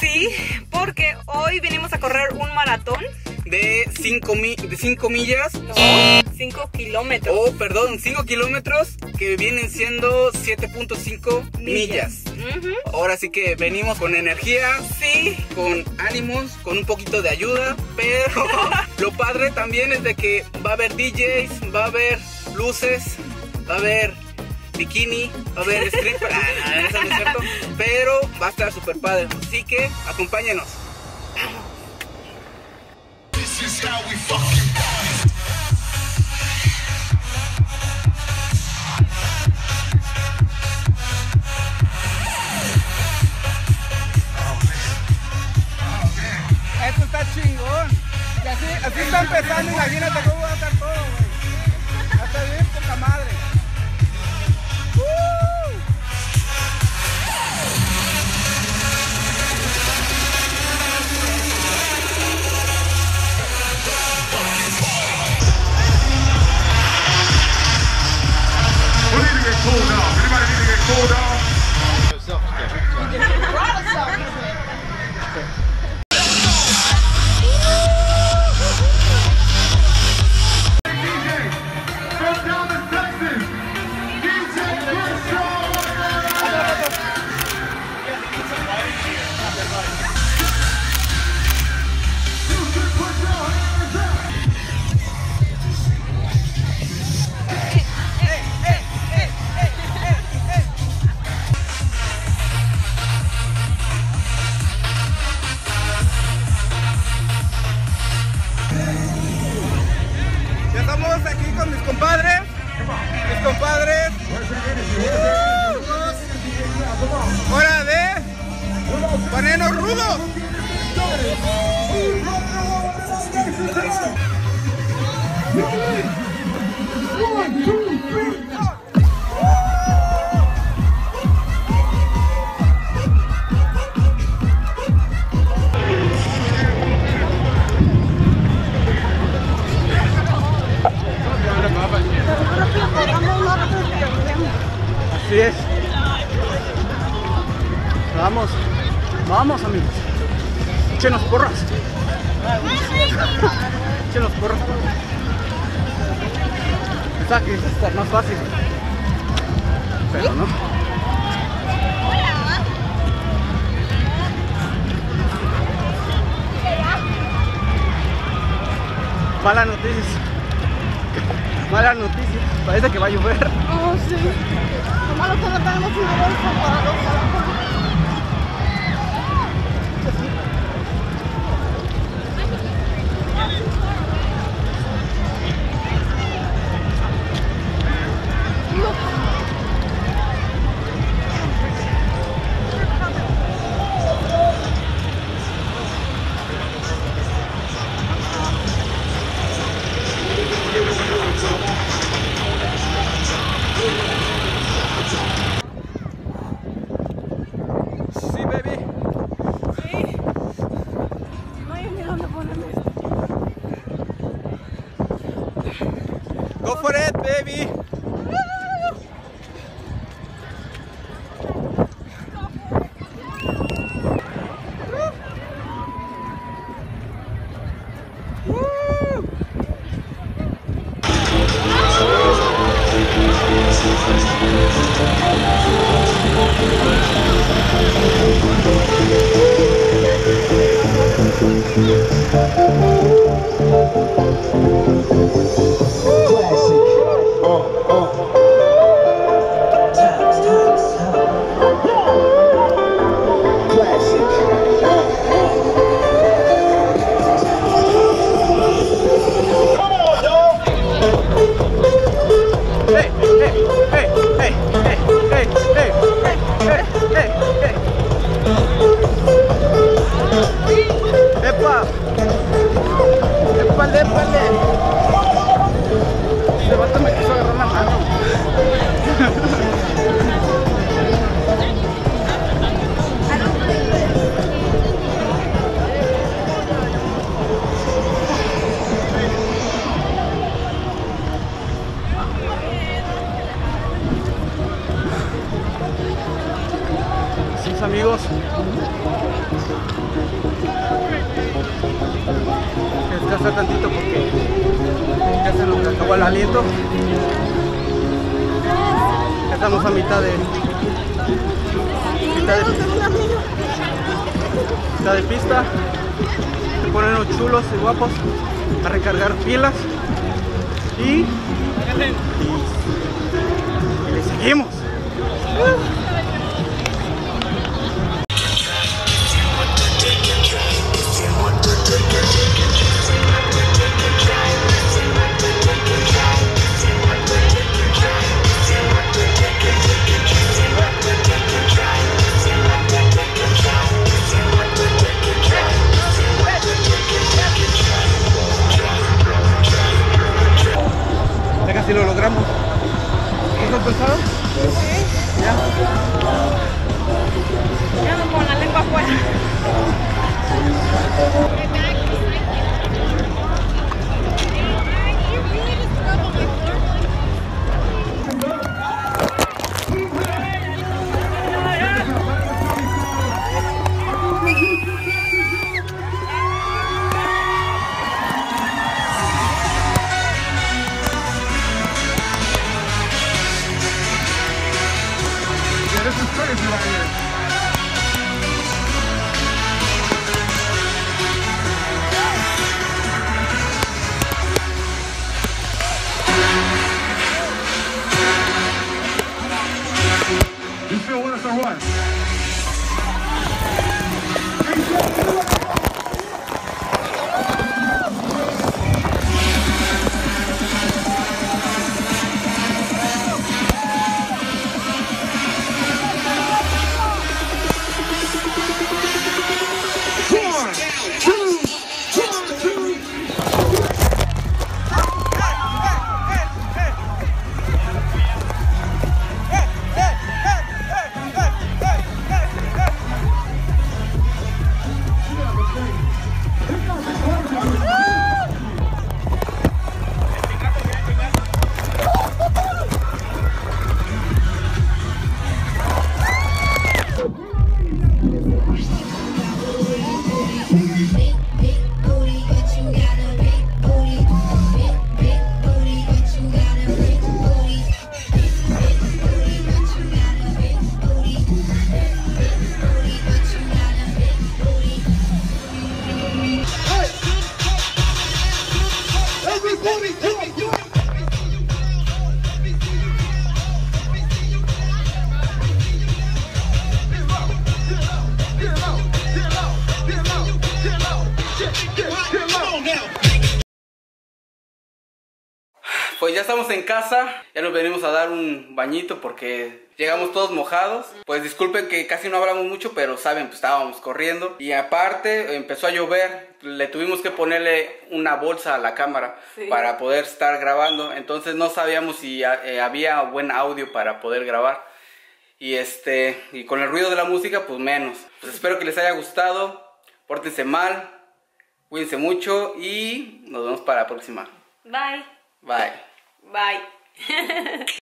Sí, porque hoy venimos a correr un maratón. de 5 de cinco millas. No, 5 kilómetros. Oh, perdón, 5 kilómetros que vienen siendo 7.5 millas. Ujú. Ahora sí que venimos con energía, Sí, con ánimos, con un poquito de ayuda, pero lo padre también es de que va a haber DJs, va a haber luces, va a haber bikini, va a haber stripper, ah, eso no es cierto, pero va a estar súper padre, así que acompáñenos. Esto está chingón. Así, así está empezando, imagínate cómo amigos. Échenos porras. Échenos porras. Pensaba que estar más fácil. Pero no. Malas noticias. Malas noticias. Parece que va a llover. Oh, sí. Lo malo que no tenemos bolsa para los for it, baby. Hey, amigos. Descansar tantito porque ya se nos acabó el aliento. Ya estamos a mitad de... Mitad de, mitad de pista. Se ponen los chulos y guapos a recargar pilas. Y... Y le seguimos. Pues ya estamos en casa, ya nos venimos a dar un bañito porque llegamos todos mojados. Pues disculpen que casi no hablamos mucho, pero saben, pues estábamos corriendo. Y aparte empezó a llover, le tuvimos que ponerle una bolsa a la cámara Sí. para poder estar grabando. Entonces no sabíamos si eh, había buen audio para poder grabar. Y este, y con el ruido de la música, pues menos. Pues espero que les haya gustado. Pórtense mal, cuídense mucho y nos vemos para la próxima. Bye. Bye. Bye.